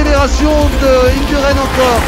Accélération de Induren encore.